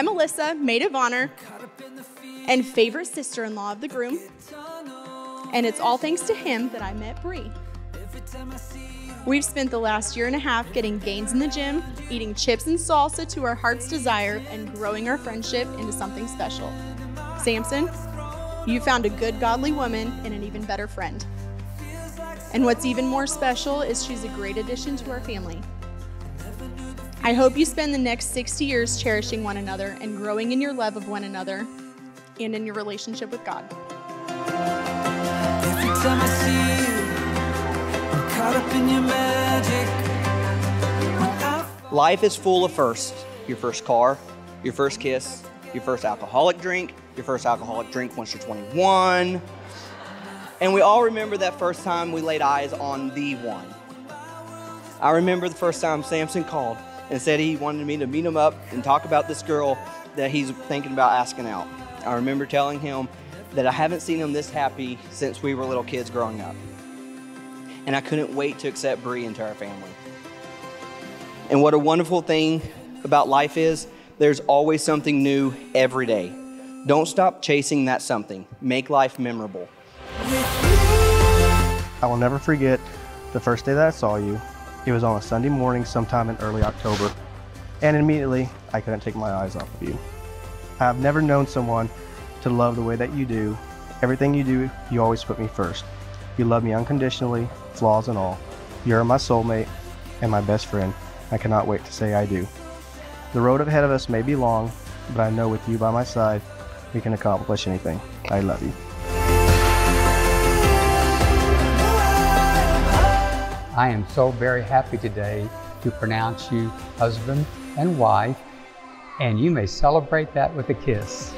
Melissa, maid of honor, and favorite sister in law of the groom. And it's all thanks to him that I met Bree. We've spent the last year and a half getting gains in the gym, eating chips and salsa to our heart's desire, and growing our friendship into something special. Samson, you found a good, godly woman and an even better friend. And what's even more special is she's a great addition to our family. I hope you spend the next 60 years cherishing one another and growing in your love of one another and in your relationship with God. Every time I see you, I'm caught up in your magic. Life is full of firsts. Your first car, your first kiss, your first alcoholic drink, your first alcoholic drink once you're 21. And we all remember that first time we laid eyes on the one. I remember the first time Samson called and said he wanted me to meet him up and talk about this girl that he's thinking about asking out. I remember telling him that I haven't seen him this happy since we were little kids growing up. And I couldn't wait to accept Bree into our family. And what a wonderful thing about life is there's always something new every day. Don't stop chasing that something. Make life memorable. I will never forget the first day that I saw you. It was on a Sunday morning sometime in early October, and immediately I couldn't take my eyes off of you. I have never known someone to love the way that you do. Everything you do, you always put me first. You love me unconditionally, flaws and all. You are my soulmate and my best friend. I cannot wait to say I do. The road ahead of us may be long, but I know with you by my side, we can accomplish anything. I love you. I am so very happy today to pronounce you husband and wife, and you may celebrate that with a kiss.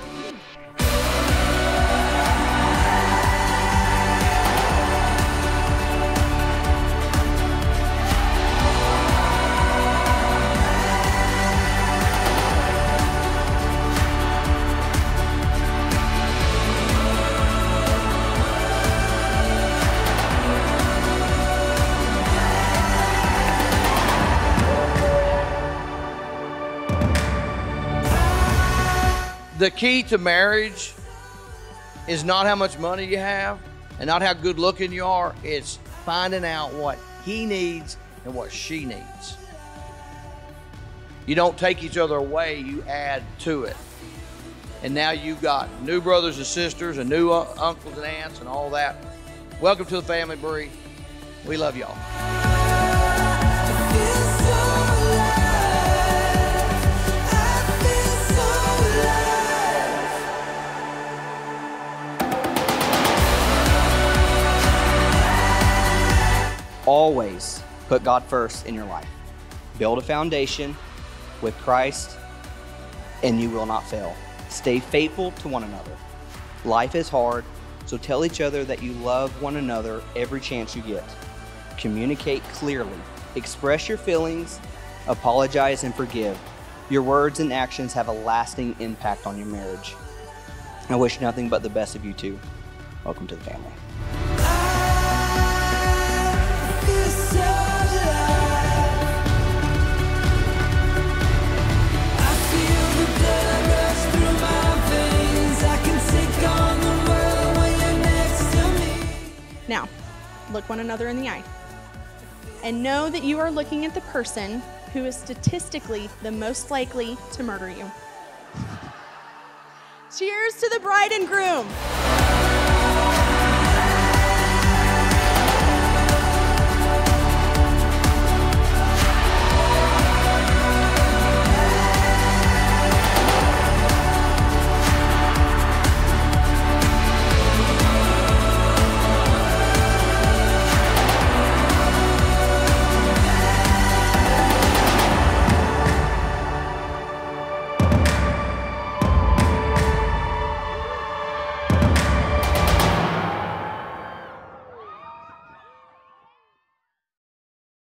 The key to marriage is not how much money you have and not how good looking you are. It's finding out what he needs and what she needs. You don't take each other away, you add to it. And now you've got new brothers and sisters and new uncles and aunts and all that. Welcome to the family, Bree. We love y'all. Always put God first in your life. Build a foundation with Christ, and you will not fail. Stay faithful to one another. Life is hard, so tell each other that you love one another every chance you get. Communicate clearly. Express your feelings, apologize, and forgive. Your words and actions have a lasting impact on your marriage. I wish nothing but the best of you two. Welcome to the family. Look one another in the eye. And know that you are looking at the person who is statistically the most likely to murder you. Cheers to the bride and groom.